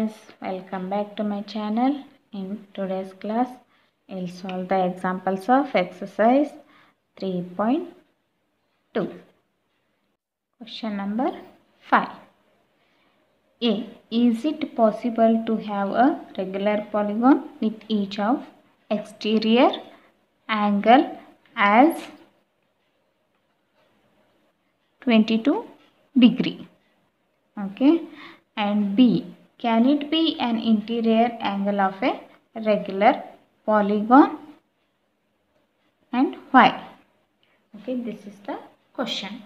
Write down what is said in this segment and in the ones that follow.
guys welcome back to my channel. In today's class we'll solve the examples of exercise 3.2 question number 5 a is it possible to have a regular polygon with each of exterior angle as 22 degree? Okay. And b can it be an interior angle of a regular polygon? And why? Okay this is the question.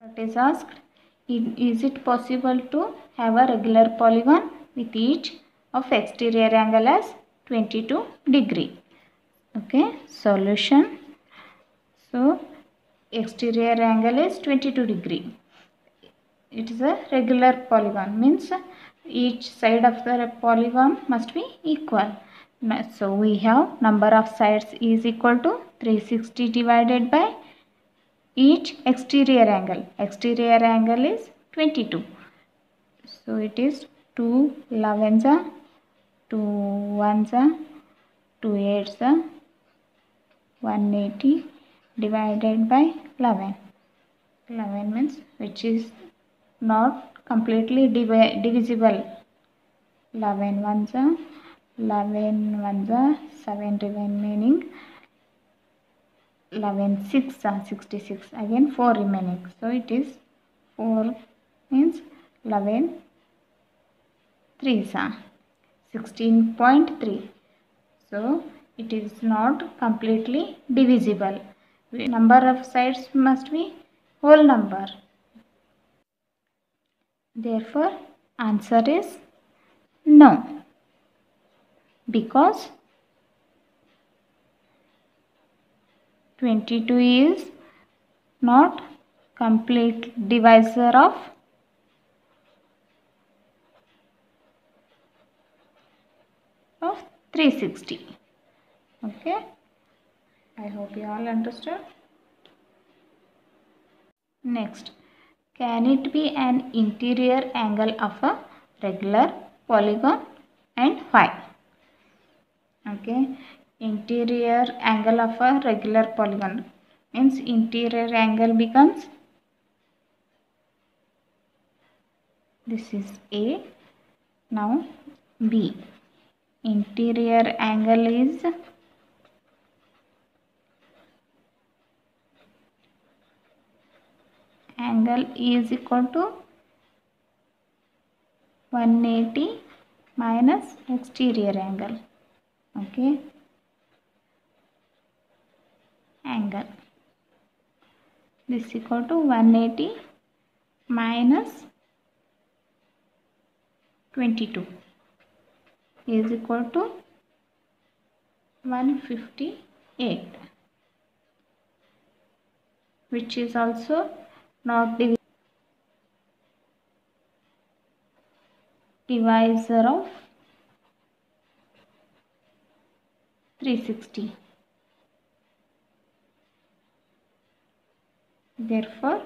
What is asked? Is it possible to have a regular polygon with each of exterior angle as 22 degree? Okay solution. So exterior angle is 22 degree it is a regular polygon. Means each side of the polygon must be equal. So we have number of sides is equal to 360 divided by each exterior angle. Exterior angle is 22 so it is 2 11s are 2 1s are 2 8s are 180 divided by 11 11 means which is not completely divi- divisible. 11 ones are 11 ones are 7 remaining 11 6 are 66 again 4 remaining. So it is 4 means 11 3s are 16.3 so it is not completely divisible. Number of sides must be whole number Therefore, answer is no. Because 22 is not complete divisor of of 360. Okay. I hope you all understood. Next. Can it be an interior angle of a regular polygon and why? Okay, interior angle of a regular polygon means interior angle becomes this is A. Now B. Interior angle is angle is equal to 180 minus exterior angle. Okay. Angle. This is equal to 180 minus 22 is equal to 158 which is also not divi- divisor of 360 therefore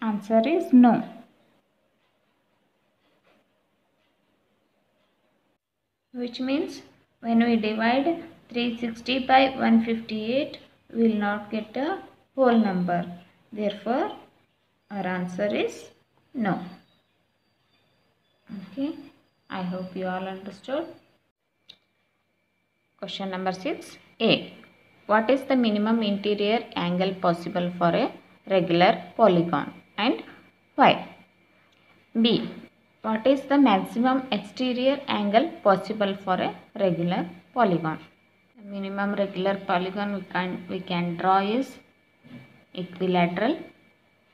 answer is no. Which means when we divide 360 by 158 we will not get a whole number therefore our answer is no. Okay. I hope you all understood. Question number 6 a. What is the minimum interior angle possible for a regular polygon? And why? B. What is the maximum exterior angle possible for a regular polygon? The minimum regular polygon we can we can draw is equilateral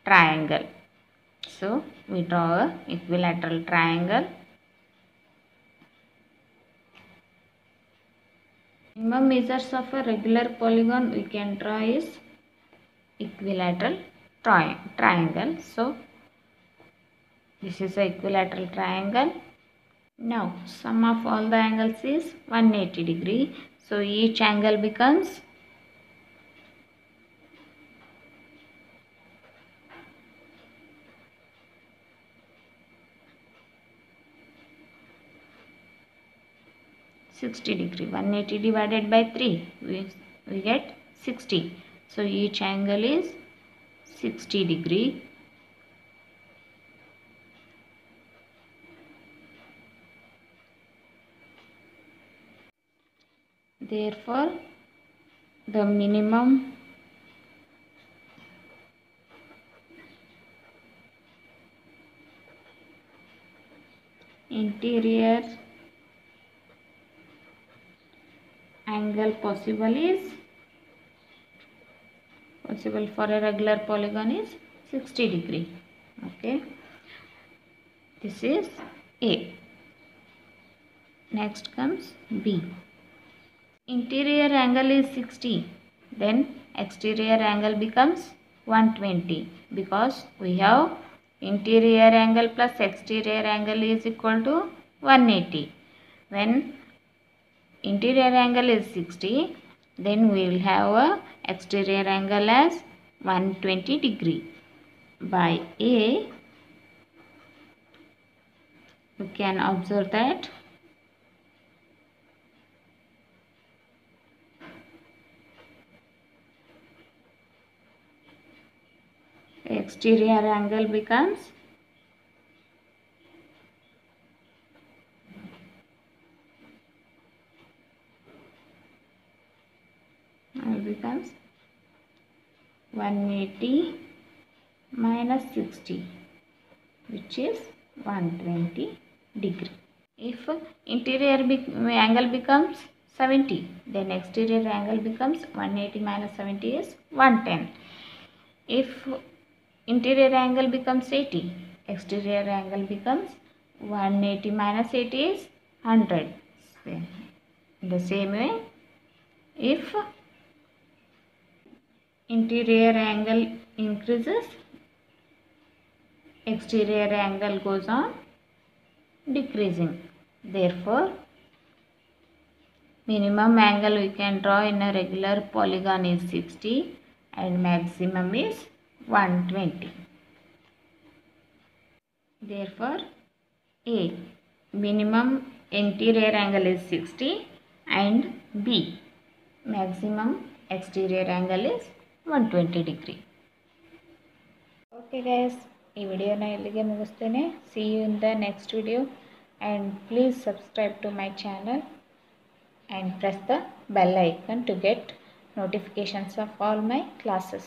triangle. So we draw a equilateral triangle. Minimum measures of a regular polygon we can draw is equilateral tri- triangle. So this is a equilateral triangle. Now sum of all the angles is 180 degree. So each angle becomes 60 degree. 180 divided by 3 we, we get 60 so each angle is 60 degree. Therefore the minimum interior angle possible is possible for a regular polygon is 60 degree. Okay. This is a. Next comes b. Interior angle is 60 then exterior angle becomes 120 because we have interior angle plus exterior angle is equal to 180 when interior angle is 60 then we will have a exterior angle as 120 degree by a. We can observe that. Exterior angle becomes it becomes 180 minus 60 which is 120 degree. If interior be angle becomes 70 then exterior angle becomes 180 minus 70 is 110 if interior angle becomes 80 exterior angle becomes 180 minus 80 is 100 in the same way if interior angle increases. Exterior angle goes on decreasing. Therefore minimum angle we can draw in a regular polygon is 60 and maximum is 120 therefore a minimum interior angle is 60 and b maximum exterior angle is 120 degree okay guys ಈ ವಿಡಿಯೋನ ಇಲ್ಲಿಗೆ ಮುಗಿಸ್ತೇನೆ C you in the next video and please subscribe to my channel and press the bell icon to get notifications of all my classes